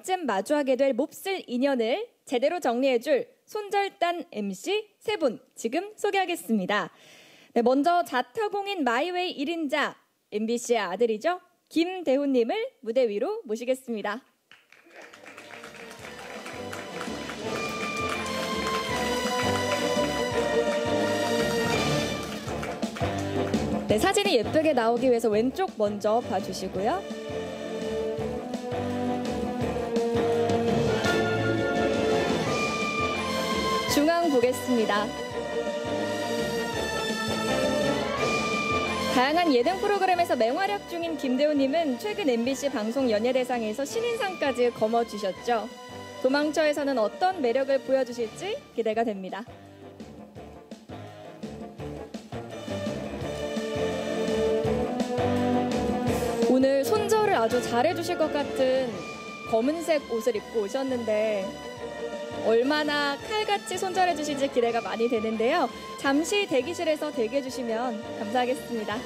번쯤 마주하게 될 몹쓸 인연을 제대로 정리해줄 손절단 MC 세 분 지금 소개하겠습니다. 네, 먼저 자타공인 마이웨이 1인자 MBC의 아들이죠. 김대훈님을 무대 위로 모시겠습니다. 네, 사진이 예쁘게 나오기 위해서 왼쪽 먼저 봐주시고요. 보겠습니다. 다양한 예능 프로그램에서 맹활약 중인 김대호님은 최근 MBC 방송 연예대상에서 신인상까지 거머쥐셨죠. 도망쳐에서는 어떤 매력을 보여주실지 기대가 됩니다. 오늘 손절을 아주 잘해주실 것 같은 검은색 옷을 입고 오셨는데 얼마나 칼같이 손절해 주실지 기대가 많이 되는데요. 잠시 대기실에서 대기해 주시면 감사하겠습니다.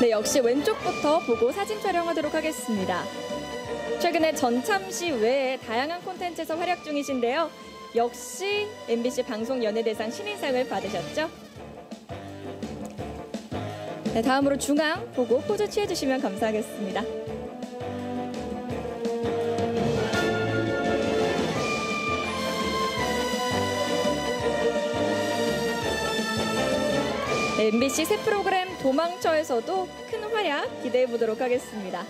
네, 역시 왼쪽부터 보고 사진 촬영하도록 하겠습니다. 최근에 전참시 외에 다양한 콘텐츠에서 활약 중이신데요. 역시 MBC 방송 연예대상 신인상을 받으셨죠? 네, 다음으로 중앙 보고 포즈 취해 주시면 감사하겠습니다. 네, MBC 새 프로그램 도망쳐에서도 큰 활약 기대해 보도록 하겠습니다.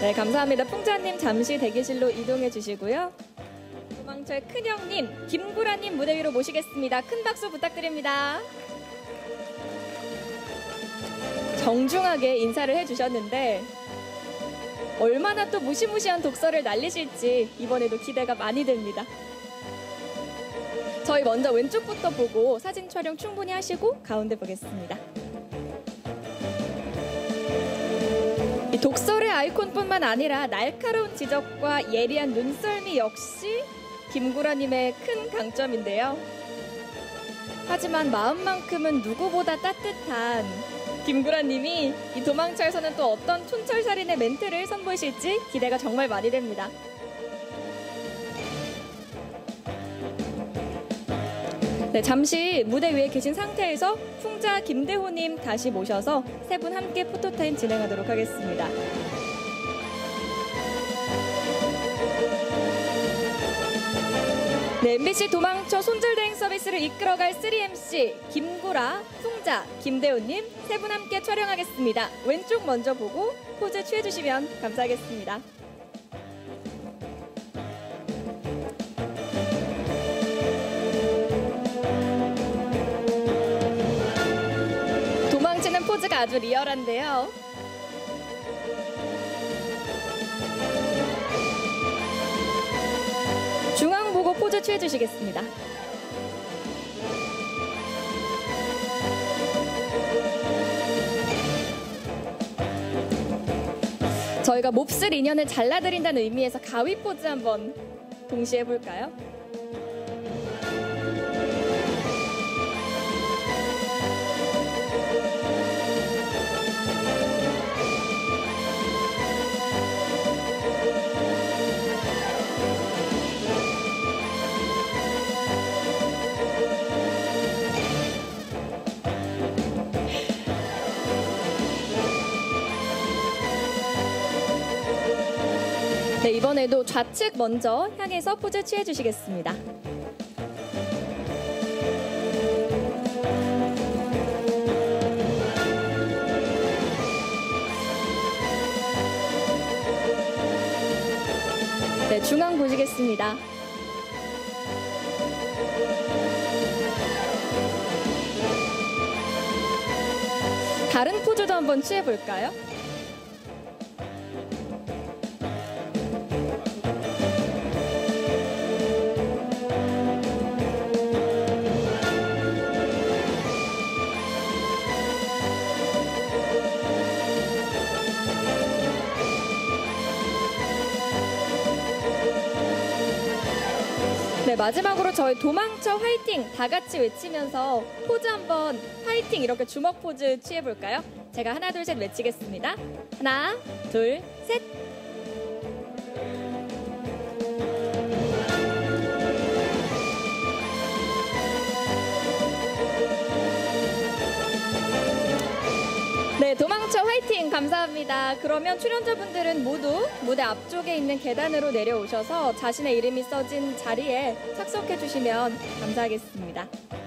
네, 감사합니다. 풍자님 잠시 대기실로 이동해 주시고요. 도망쳐의 큰형님, 김구라님 무대 위로 모시겠습니다. 큰 박수 부탁드립니다. 정중하게 인사를 해주셨는데 얼마나 또 무시무시한 독서를 날리실지 이번에도 기대가 많이 됩니다. 저희 먼저 왼쪽부터 보고 사진 촬영 충분히 하시고 가운데 보겠습니다. 이 독설의 아이콘뿐만 아니라 날카로운 지적과 예리한 눈썰미 역시 김구라님의 큰 강점인데요. 하지만 마음만큼은 누구보다 따뜻한 김구라님이 이 도망쳐에서는 또 어떤 촌철살인의 멘트를 선보이실지 기대가 정말 많이 됩니다. 네, 잠시 무대 위에 계신 상태에서 풍자 김대호님 다시 모셔서 세 분 함께 포토타임 진행하도록 하겠습니다. 네, MBC 도망쳐 손절대행 서비스를 이끌어갈 3MC 김구라, 풍자, 김대호님 세 분 함께 촬영하겠습니다. 왼쪽 먼저 보고 포즈 취해주시면 감사하겠습니다. 도망치는 포즈가 아주 리얼한데요. 중앙 보고 포즈 취해주시겠습니다. 저희가 몹쓸 인연을 잘라드린다는 의미에서 가위 포즈 한번 동시에 해볼까요? 네, 이번에도 좌측 먼저 향해서 포즈 취해 주시겠습니다. 네, 중앙 보시겠습니다. 다른 포즈도 한번 취해 볼까요? 네, 마지막으로 저희 도망쳐 화이팅 다 같이 외치면서 포즈 한번 화이팅 이렇게 주먹 포즈 취해 볼까요? 제가 하나 둘 셋 외치겠습니다. 하나, 둘, 셋. 감사합니다. 그러면 출연자분들은 모두 무대 앞쪽에 있는 계단으로 내려오셔서 자신의 이름이 써진 자리에 착석해 주시면 감사하겠습니다.